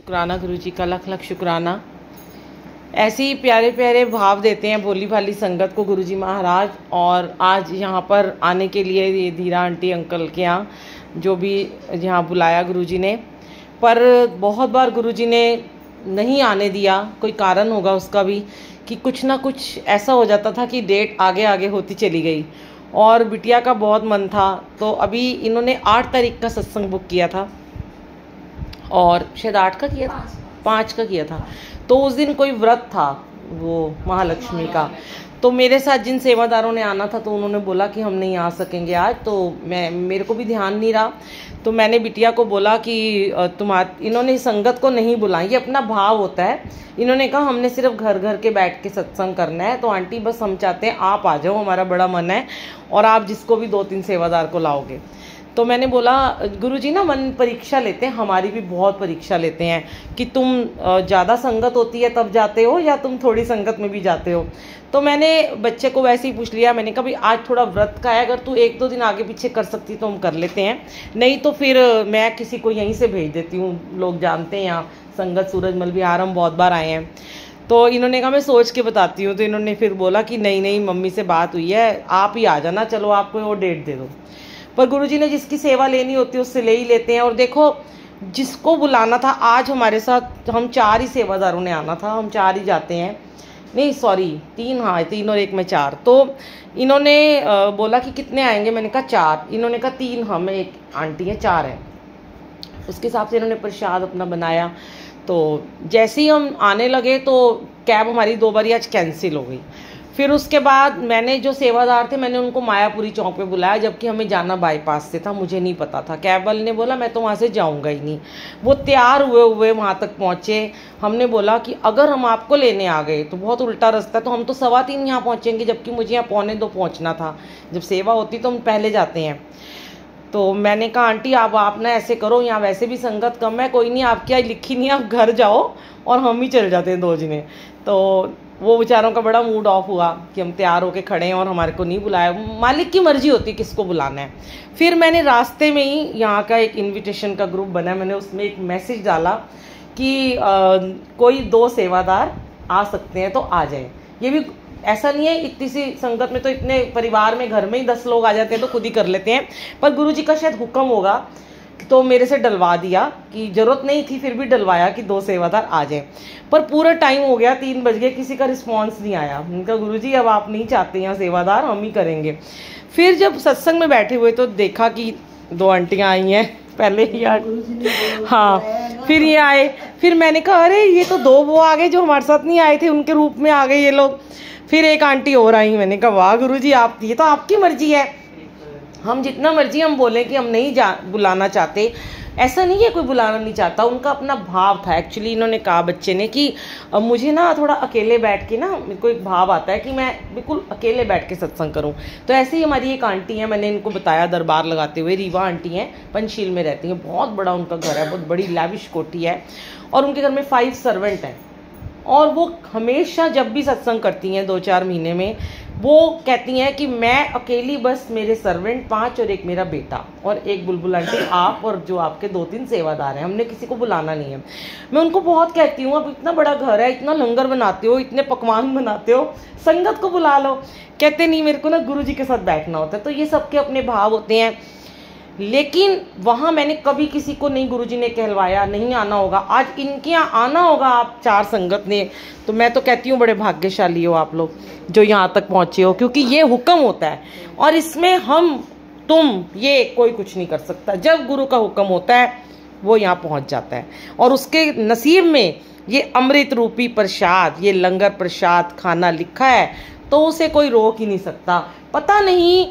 शुक्राना गुरु जी का लख लख शुक्राना। ऐसे ही प्यारे प्यारे भाव देते हैं भोली भाली संगत को गुरु जी महाराज, और आज यहाँ पर आने के लिए ये धीरा आंटी, अंकल के यहाँ, जो भी यहाँ बुलाया गुरु जी ने। पर बहुत बार गुरु जी ने नहीं आने दिया, कोई कारण होगा उसका भी, कि कुछ ना कुछ ऐसा हो जाता था कि डेट आगे आगे होती चली गई। और बिटिया का बहुत मन था तो अभी इन्होंने आठ तारीख का सत्संग बुक किया था। और शायद आठ का किया था? पाँच का किया था। तो उस दिन कोई व्रत था, वो महालक्ष्मी का। तो मेरे साथ जिन सेवादारों ने आना था तो उन्होंने बोला कि हम नहीं आ सकेंगे आज तो मैं, मेरे को भी ध्यान नहीं रहा। तो मैंने बिटिया को बोला कि तुम्हार, इन्होंने संगत को नहीं बुला ये अपना भाव होता है। इन्होंने कहा, हमने सिर्फ़ घर घर के बैठ के सत्संग करना है तो आंटी बस हम चाहते हैं आप आ जाओ, हमारा बड़ा मन है, और आप जिसको भी दो तीन सेवादार को लाओगे। तो मैंने बोला गुरु जी ना मन परीक्षा लेते हैं, हमारी भी बहुत परीक्षा लेते हैं, कि तुम ज़्यादा संगत होती है तब जाते हो, या तुम थोड़ी संगत में भी जाते हो? तो मैंने बच्चे को वैसे ही पूछ लिया, मैंने कहा, भाई, आज थोड़ा व्रत का है, अगर तू एक दो दिन आगे पीछे कर सकती तो हम कर लेते हैं। नहीं तो फिर, मैं किसी को यहीं से भेज देती हूँ, लोग जानते हैं यहाँ, संगत सूरजमल बिहार हम बहुत बार आए हैं। तो इन्होंने कहा, मैं सोच के बताती हूँ। तो इन्होंने फिर बोला कि, नहीं नहीं, मम्मी से बात हुई है, आप ही आ जाना, चलो आपको वो डेट दे दो। पर गुरुजी ने जिसकी सेवा लेनी होती है उससे ले ही लेते हैं। और देखो जिसको बुलाना था आज हमारे साथ हम चार ही सेवादारों ने आना था हम चार ही जाते हैं। नहीं सॉरी तीन हाँ तीन और एक में चार। तो इन्होंने बोला कि कितने आएँगे? मैंने कहा चार। इन्होंने कहा तीन हम हाँ, एक आंटी है चार है। उसके हिसाब से इन्होंने प्रसाद अपना बनाया। तो जैसे ही हम आने लगे तो कैब हमारी दो बारी आज कैंसिल हो गई। फिर उसके बाद मैंने जो सेवादार थे, मैंने उनको मायापुरी चौक पे बुलाया, जबकि हमें जाना बाईपास से था, मुझे नहीं पता था। कैब वाले ने बोला, मैं तो वहाँ से जाऊँगा ही नहीं। वो तैयार हुए हुए वहाँ तक पहुँचे। हमने बोला कि अगर हम आपको लेने आ गए तो बहुत उल्टा रास्ता है तो हम तो सवा तीन यहाँ पहुँचेंगे, जबकि मुझे यहाँ पौने दो पहुँचना था। जब सेवा होती तो हम पहले जाते हैं। तो मैंने कहा, आंटी, आप आप ना ऐसे करो, यहाँ वैसे भी संगत कम है, कोई नहीं, आपकी क्या लिखी नहीं आप घर जाओ और हम ही चल जाते हैं दो जने। तो वो बेचारों का बड़ा मूड ऑफ़ हुआ कि हम तैयार होके खड़े हैं और हमारे को नहीं बुलाया। मालिक की मर्ज़ी होती किसको बुलाना है। फिर मैंने रास्ते में ही यहाँ का एक इनविटेशन का ग्रुप बना मैंने उसमें एक मैसेज डाला कि आ, कोई दो सेवादार आ सकते हैं तो आ जाए। ये भी ऐसा नहीं है इतनी सी संगत में तो इतने परिवार में घर में ही दस लोग आ जाते हैं तो खुद ही कर लेते हैं। पर गुरु जी का शायद हुक्म होगा तो मेरे से डलवा दिया कि ज़रूरत नहीं थी फिर भी डलवाया कि दो सेवादार आ जाए। पर पूरा टाइम हो गया तीन बज गए किसी का रिस्पॉन्स नहीं आया। उनका गुरु जी अब आप नहीं चाहते यहाँ सेवादार हम ही करेंगे। फिर जब सत्संग में बैठे हुए तो देखा कि दो आंटियाँ आई हैं पहले ही आ हाँ फिर ये आए। फिर मैंने कहा अरे ये तो दो वो आ गए जो हमारे साथ नहीं आए थे उनके रूप में आ गए ये लोग। फिर एक आंटी और आई मैंने कहा वाह गुरु जी आप ये तो आपकी मर्ज़ी है। हम जितना मर्ज़ी हम बोलें कि हम नहीं जा, बुलाना चाहते। ऐसा नहीं है कोई बुलाना नहीं चाहता, उनका अपना भाव था। एक्चुअली इन्होंने कहा बच्चे ने कि मुझे ना थोड़ा अकेले बैठ के ना, मेरे को एक भाव आता है कि मैं बिल्कुल अकेले बैठ के सत्संग करूँ। तो ऐसे ही हमारी एक आंटी है, मैंने इनको बताया दरबार लगाते हुए। रीवा आंटी हैं पंचशील में रहती हैं। बहुत बड़ा उनका घर है, बहुत बड़ी लैविश कोठी है। और उनके घर में फाइव सर्वेंट हैं। और वो हमेशा जब भी सत्संग करती हैं, दो चार महीने में वो कहती हैं कि मैं अकेली बस मेरे सर्वेंट पाँच और एक मेरा बेटा और एक बुलबुल आंटी, आप और जो आपके दो तीन सेवादार हैं, हमने किसी को बुलाना नहीं है। मैं उनको बहुत कहती हूँ अब इतना बड़ा घर है, इतना लंगर बनाते हो, इतने पकवान बनाते हो, संगत को बुला लो। कहते, नहीं, मेरे को ना गुरु जी के साथ बैठना होता है। तो ये सबके अपने भाव होते हैं। लेकिन वहाँ मैंने कभी किसी को नहीं गुरुजी ने कहलवाया, नहीं आना होगा। आज इनके यहाँ आना होगा आप चार संगत ने तो मैं तो कहती हूँ, बड़े भाग्यशाली हो आप लोग जो यहाँ तक पहुँचे हो, क्योंकि ये हुक्म होता है। और इसमें हम, तुम ये कोई कुछ नहीं कर सकता। जब गुरु का हुक्म होता है, वो यहाँ पहुँच जाता है। और उसके नसीब में ये अमृत रूपी प्रसाद, ये लंगर प्रसाद खाना लिखा है तो उसे कोई रोक ही नहीं सकता। पता नहीं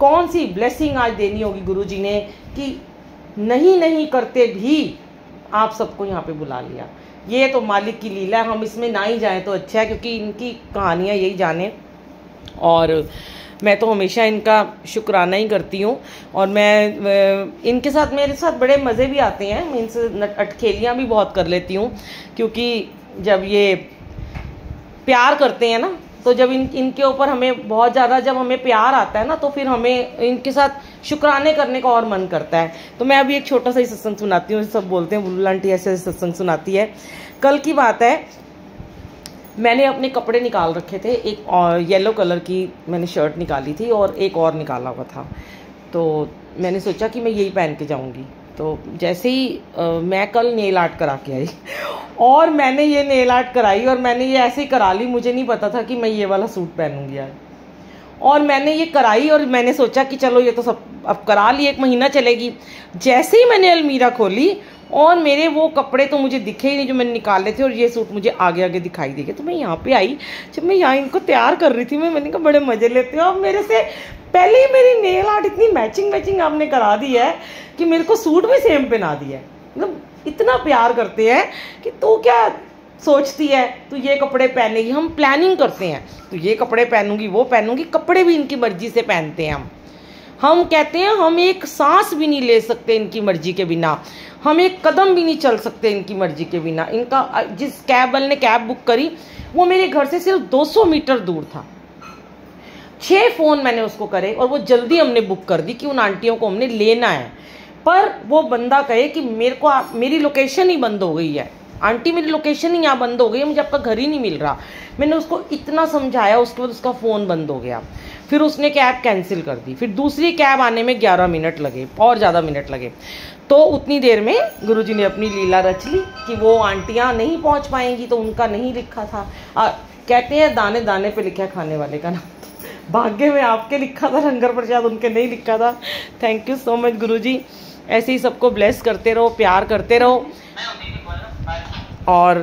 कौन सी ब्लेसिंग आज देनी होगी गुरु जी ने कि नहीं नहीं करते भी आप सबको यहाँ पे बुला लिया। ये तो मालिक की लीला है, हम इसमें ना ही जाएँ तो अच्छा है, क्योंकि इनकी कहानियाँ यही जाने। और मैं तो हमेशा इनका शुक्राना ही करती हूँ। और मैं इनके साथ, मेरे साथ बड़े मज़े भी आते हैं। मैं इनसे अटखेलियाँ भी बहुत कर लेती हूँ, क्योंकि जब ये प्यार करते हैं ना तो जब इन, इनके ऊपर हमें बहुत ज़्यादा जब हमें प्यार आता है ना तो फिर हमें इनके साथ शुक्राने करने का और मन करता है। तो मैं अभी एक छोटा सा ही सत्संग सुनाती हूँ, सब बोलते हैं बुल्लू आंटी ऐसे सत्संग सुनाती है। कल की बात है, मैंने अपने कपड़े निकाल रखे थे, एक और येलो कलर की मैंने शर्ट निकाली थी और एक और निकाला हुआ था। तो मैंने सोचा कि मैं यही पहन के जाऊँगी। तो जैसे ही आ, मैं कल नेल आर्ट करा के आई। और मैंने ये नेल आर्ट कराई और मैंने ये ऐसे ही करा ली मुझे नहीं पता था कि मैं ये वाला सूट पहनूँगी यार और मैंने ये कराई और मैंने सोचा कि चलो ये तो सब अब करा ली एक महीना चलेगी। जैसे ही मैंने अलमीरा खोली और मेरे वो कपड़े तो मुझे दिखे ही नहीं जो मैंने निकाले थे और ये सूट मुझे आगे आगे दिखाई देंगे तो मैं यहाँ पे आई। जब मैं यहाँ इनको तैयार कर रही थी, मैं मैंने कहा, बड़े मज़े लेते हो अब मेरे से। पहले ही मेरी नेल आर्ट इतनी मैचिंग मैचिंग आपने करा दी है कि मेरे को सूट भी सेम पहना दिया है। मतलब इतना प्यार करते हैं कि तू क्या सोचती है? तू ये कपड़े पहनेगी, हम प्लानिंग करते हैं। तो ये कपड़े पहनूँगी, वो पहनूँगी, कपड़े भी इनकी मर्ज़ी से पहनते हैं हम। हम कहते हैं, हम एक सांस भी नहीं ले सकते इनकी मर्ज़ी के बिना। हम एक कदम भी नहीं चल सकते इनकी मर्ज़ी के बिना। इनका, जिस कैब वाले ने कैब बुक करी, वो मेरे घर से सिर्फ़ 200 मीटर दूर था। छः फ़ोन मैंने उसको करे और वो जल्दी हमने बुक कर दी कि उन आंटियों को हमने लेना है। पर वो बंदा कहे कि मेरे को आप मेरी लोकेशन ही बंद हो गई है। आंटी, मेरी लोकेशन ही यहाँ बंद हो गई है, मुझे आपका घर ही नहीं मिल रहा। मैंने उसको इतना समझाया, उसके बाद उसका फ़ोन बंद हो गया। फिर उसने कैब कैंसिल कर दी। फिर दूसरी कैब आने में ग्यारह मिनट लगे और ज़्यादा मिनट लगे। तो उतनी देर में गुरुजी ने अपनी लीला रच ली कि वो आंटियाँ नहीं पहुँच पाएँगी तो उनका नहीं लिखा था। आ, कहते हैं दाने दाने पे लिखा खाने वाले का नाम। भाग्य में आपके लिखा था लंगर प्रसाद उनके नहीं लिखा था। थैंक यू सो मच गुरुजी। ऐसे ही सबको ब्लेस करते रहो प्यार करते रहो। और